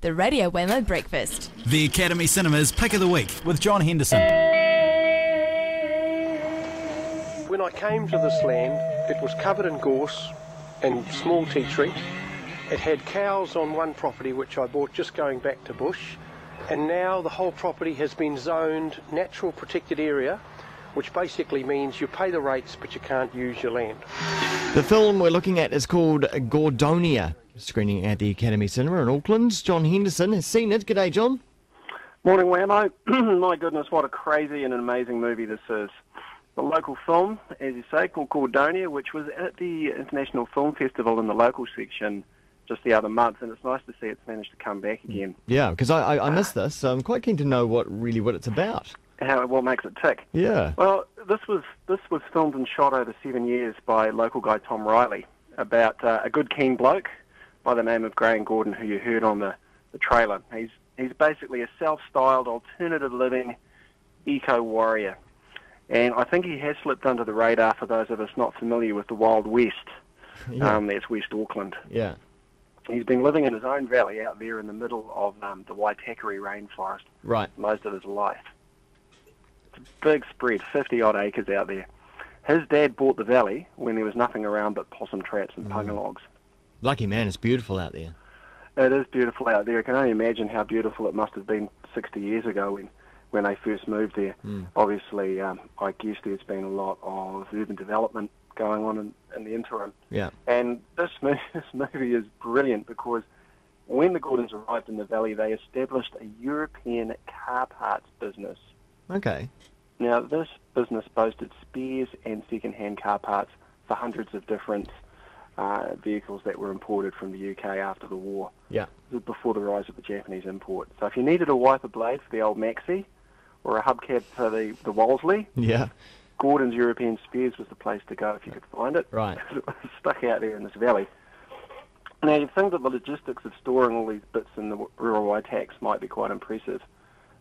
The Radio Wammo Breakfast. The Academy Cinemas Pick of the Week with John Henderson. When I came to this land, it was covered in gorse and small tea tree. It had cows on one property which I bought just going back to bush, and now the whole property has been zoned natural protected area, which basically means you pay the rates but you can't use your land. The film we're looking at is called Gordonia, screening at the Academy Cinema in Auckland. John Henderson has seen it. G'day, John. Morning, Wammo. My goodness, what a crazy and an amazing movie this is. The local film, as you say, called Gordonia, which was at the International Film Festival in the local section just the other month, and it's nice to see it's managed to come back again. Yeah, because I, I, I missed this, so I'm quite keen to know what really what it's about. How what makes it tick? Yeah. Well, this was this was filmed and shot over seven years by local guy Tom Riley about uh, a good keen bloke by the name of Graham Gordon, who you heard on the, the trailer. He's he's basically a self-styled alternative living eco warrior, and I think he has slipped under the radar for those of us not familiar with the Wild West. Yeah. Um, that's West Auckland. yeah. He's been living in his own valley out there in the middle of um, the Waitakere rainforest Right. most of his life. It's a big spread, 50 odd acres out there. His dad bought the valley when there was nothing around but possum traps and punga logs. Lucky man, it's beautiful out there. It is beautiful out there. I can only imagine how beautiful it must have been 60 years ago when, when they first moved there. Obviously, um, I guess there's been a lot of urban development going on in, in the interim. Yeah. And this movie, this movie is brilliant because when the Gordons arrived in the valley, they established a European car parts business. Okay. Now, this business boasted spares and second-hand car parts for hundreds of different uh, vehicles that were imported from the UK after the war, Yeah. Before the rise of the Japanese import. So if you needed a wiper blade for the old Maxi or a hubcap for the, the Wolseley, Yeah. Gordon's European Spares was the place to go if you could find it. Right. it was stuck out there in this valley. Now, you'd think that the logistics of storing all these bits in the rural Waitaks might be quite impressive,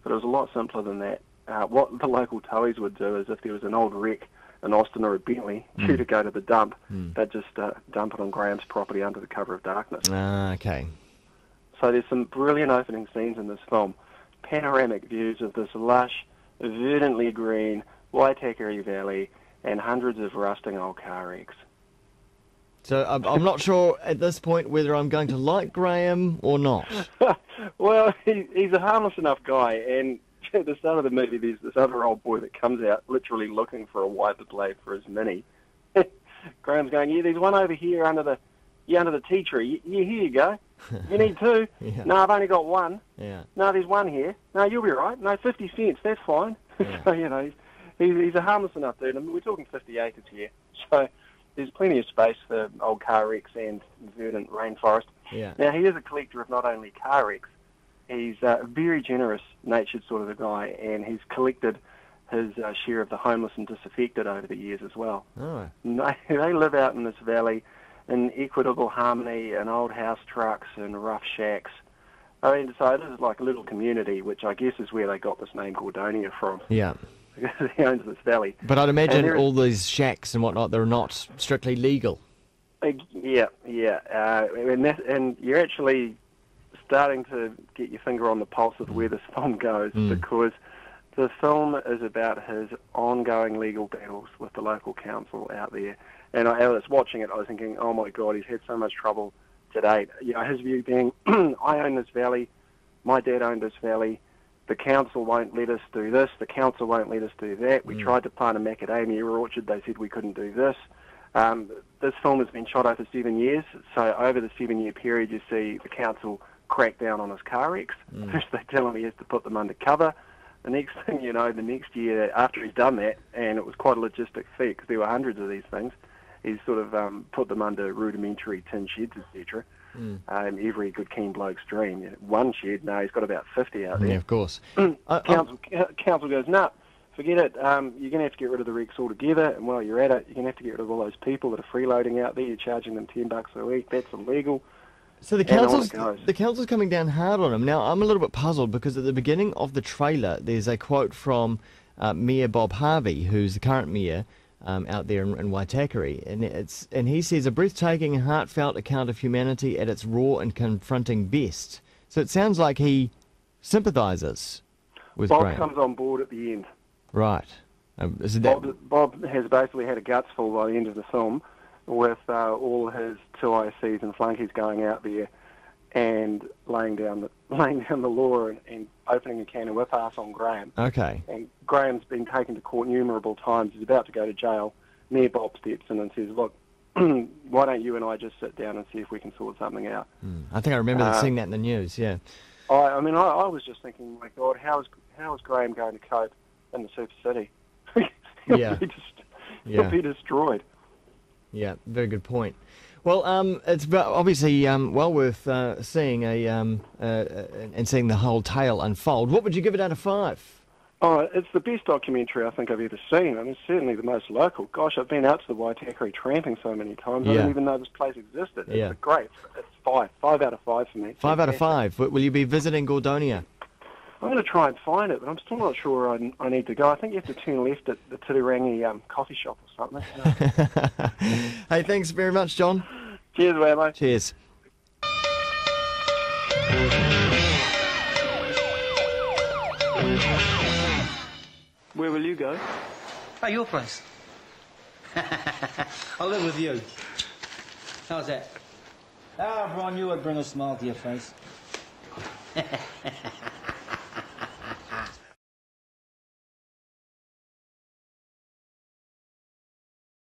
but it was a lot simpler than that. Uh, what the local towies would do is if there was an old wreck, an Austin or a Bentley, due to go to the dump, they'd just uh, dump it on Graham's property under the cover of darkness. Ah, okay. So there's some brilliant opening scenes in this film. Panoramic views of this lush, verdantly green Waitakere Valley and hundreds of rusting old car wrecks. So I'm, I'm not sure at this point whether I'm going to like Graham or not. well, he, he's a harmless enough guy, and at the start of the movie, there's this other old boy that comes out literally looking for a wiper blade for his mini. Graham's going, yeah, there's one over here under the, yeah, under the tea tree. Yeah, here you go. You need two. Yeah. No, I've only got one. Yeah. No, there's one here. No, you'll be right. No, 50 cents. That's fine. Yeah. so, you know, he's, he's, he's a harmless enough dude. I mean, we're talking 50 acres here. So there's plenty of space for old car wrecks and verdant rainforest. Yeah. Now, he is a collector of not only car wrecks, he's a very generous natured sort of a guy, and he's collected his uh, share of the homeless and disaffected over the years as well. Oh. They, they live out in this valley in equitable harmony and old house trucks and rough shacks. I mean, so it is like a little community, which I guess is where they got this name Gordonia from, Yeah. because he owns this valley. But I'd imagine is- all these shacks and whatnot, they're not strictly legal. Uh, yeah, yeah, uh, and that, and you're actually starting to get your finger on the pulse of where this film goes because the film is about his ongoing legal battles with the local council out there. And I, as I was watching it, I was thinking, oh my God, he's had so much trouble to date. You know, his view being, I own this valley, my dad owned this valley. The council won't let us do this. The council won't let us do that. We tried to plant a macadamia orchard. They said we couldn't do this. Um, this film has been shot over seven years, so over the seven-year period, you see the council crack down on his car wrecks. First, they tell him he has to put them under cover. The next thing you know, the next year after he's done that, and it was quite a logistic feat because there were hundreds of these things, he's sort of um, put them under rudimentary tin sheds, etc. Um, every good keen bloke's dream. One shed, no, he's got about 50 out there. Yeah, of course. I- I- council, council goes, no, forget it. Um, you're going to have to get rid of the wrecks altogether. And while you're at it, you're going to have to get rid of all those people that are freeloading out there. You're charging them 10 bucks a week. That's illegal. So the council's the council's coming down hard on him. Now I'm a little bit puzzled because at the beginning of the trailer there's a quote from uh, Mayor Bob Harvey, who's the current mayor um, out there in, in Waitakere, and it's and he says a breathtaking heartfelt account of humanity at its raw and confronting best. So it sounds like he sympathises with Bob Graham. comes on board at the end. Right. Um, Bob, Bob has basically had a guts full by the end of the film with uh, all his two ICs and flunkies going out there and laying down the laying down the law and, and opening a can of whip ass on Graham. okay. And Graham's been taken to court numerable times. He's about to go to jail. Near Bob steps in and says, "Look, why don't you and I just sit down and see if we can sort something out?" I think I remember Uh, seeing that in the news. Yeah. I, I mean, I, I was just thinking, my God, how is how is Graham going to cope in the super city? he'll Yeah. be just, Yeah. he'll be destroyed. Yeah, very good point. Well, um, it's obviously um, well worth uh, seeing a um, uh, and seeing the whole tale unfold. What would you give it out of five? Oh, it's the best documentary I think I've ever seen. I mean, certainly the most local. Gosh, I've been out to the Waitakere tramping so many times. I didn't even know this place existed. It's Yeah. great. It's five. Five out of five for me. Five out of five. Will you be visiting Gordonia? I'm going to try and find it, but I'm still not sure I, I need to go. I think you have to turn left at the Titirangi um, coffee shop or something. hey, thanks very much, John. Cheers, Wammo. Cheers. Where will you go? Oh, your place. I'll live with you. How's that? Ah, Brian, you would bring a smile to your face.